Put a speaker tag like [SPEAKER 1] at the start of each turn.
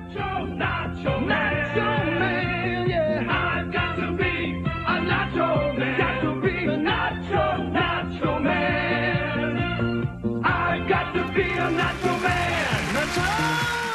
[SPEAKER 1] Nacho, nacho, man.
[SPEAKER 2] Nacho man, yeah.
[SPEAKER 1] I've got to be a nacho man.
[SPEAKER 2] Got to be
[SPEAKER 1] a nacho, nacho man. I've got to be a nacho man. Nacho!